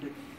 Thank you.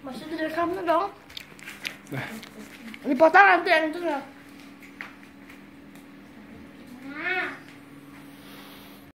Masih direkamnya dong. Nah. Dipotong nanti yang itu ya.